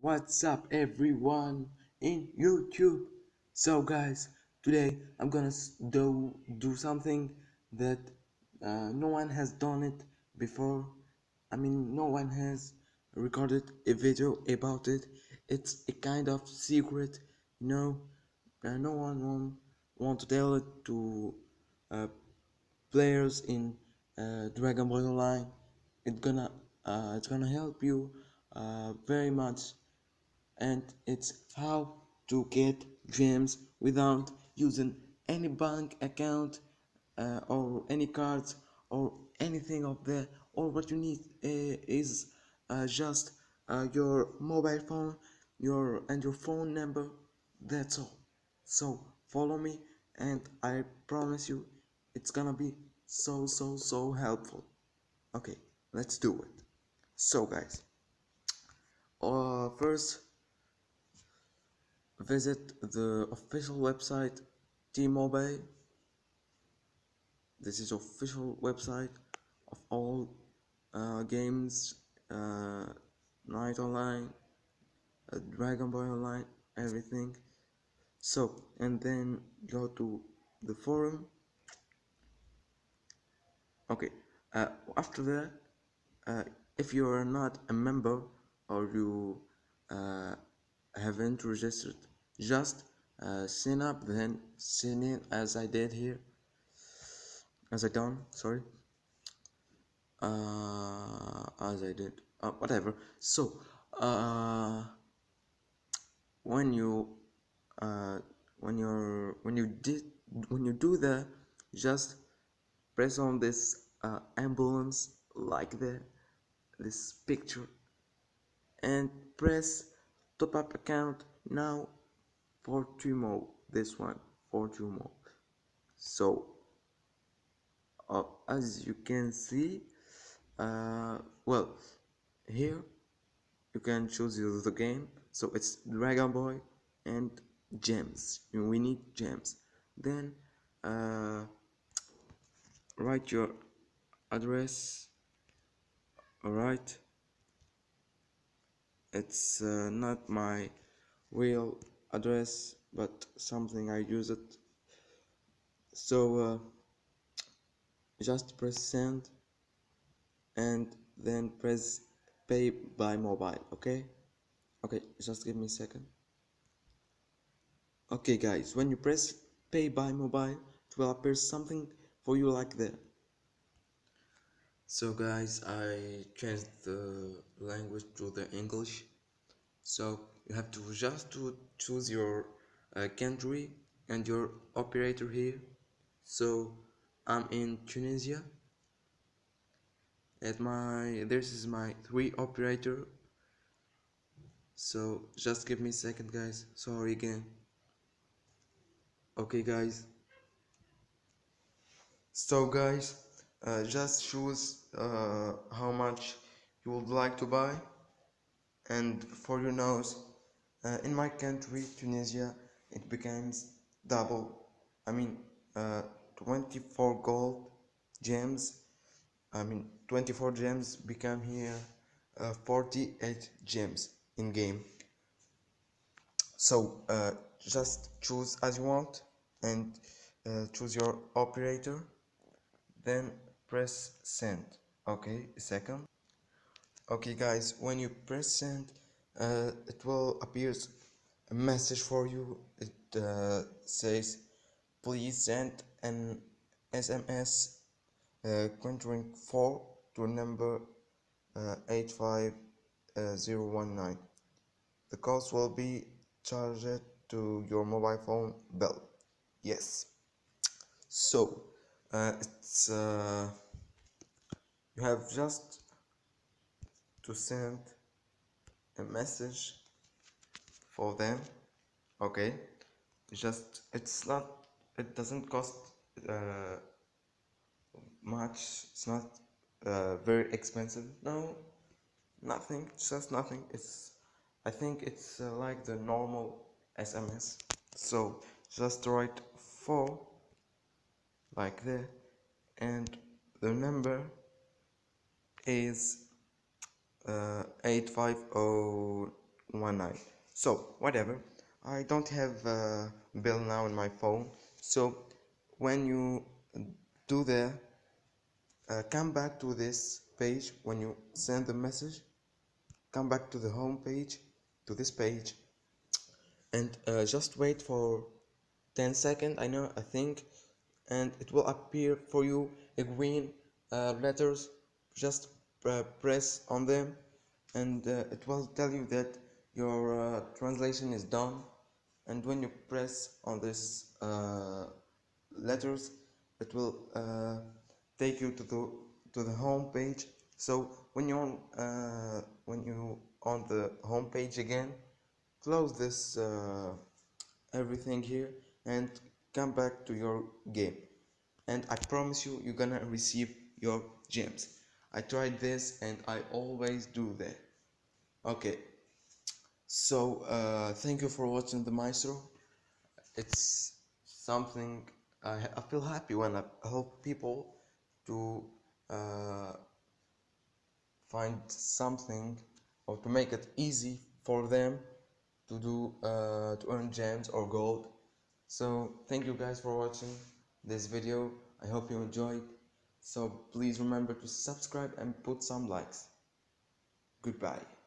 What's up, everyone in YouTube? So, guys, today I'm gonna do do something that uh, no one has done it before. I mean, no one has recorded a video about it. It's a kind of secret, you know. Uh, no one want, want to tell it to uh, players in uh, Dragon Ball Online. It's gonna uh, it's gonna help you uh, very much and it's how to get gems without using any bank account uh, or any cards or anything of that or what you need uh, is uh, just uh, your mobile phone your and your phone number. That's all. So follow me and i promise you it's gonna be so so so helpful. Okay let's do it. So guys uh, first visit the official website TeaMobi. This is official website of all uh, games, uh, Night Online, uh, Dragon Ball Online, everything. So, and then go to the forum. Okay, uh, after that, uh, if you are not a member or you uh, haven't registered just uh, sign up then sign in as I did here. As I done sorry. Uh, as I did uh, whatever. So uh, when you uh, when you're when you did when you do that just press on this uh, ambulance like that this picture and press top up account now for two more this one for two more so uh, as you can see uh, well here you can choose the game. So it's Dragon Boy and gems. We need gems. Then uh, write your address. Alright. It's uh, not my real address but something I use it. So uh, just press send and then press pay by mobile okay? Okay just give me a second. Okay guys when you press pay by mobile it will appear something for you like that. So guys I changed the language to the English. So you have to just to choose your uh, country and your operator here. So I'm in Tunisia. At my this is my three operator. So just give me a second guys. Sorry again. Okay guys. So guys uh, just choose uh, how much you would like to buy. And for your nose uh, in my country Tunisia it becomes double I mean uh, 24 gold gems I mean 24 gems become here uh, 48 gems in game. So uh, just choose as you want and uh, choose your operator then press send. Okay second. Okay guys when you press send uh, it will appear a message for you. It uh, says please send an SMS uh, containing 4 to number uh, 85019 the cost will be charged to your mobile phone bill. Yes. So uh, it's uh, you have just to send a message for them okay? Just it's not it doesn't cost uh, much. It's not uh, very expensive. No nothing just nothing. It's I think it's uh, like the normal SMS so just write 4 like that and the number is uh, 8509 one night so whatever. I don't have a bill now in my phone. So when you do that uh, come back to this page when you send the message come back to the home page to this page and uh, just wait for 10 seconds I know I think and it will appear for you a green uh, letters just press on them and uh, it will tell you that your uh, translation is done. And when you press on this uh, letters it will uh, take you to the to the home page. So when you're on uh, when you on the home page again close this uh, everything here and come back to your game. And I promise you you're gonna receive your gems I tried this and I always do that. Okay. So uh, thank you for watching the maestro. It's something I, I feel happy when I help people to uh, find something or to make it easy for them to do uh, to earn gems or gold. So thank you guys for watching this video. I hope you enjoyed so please remember to subscribe and put some likes. Goodbye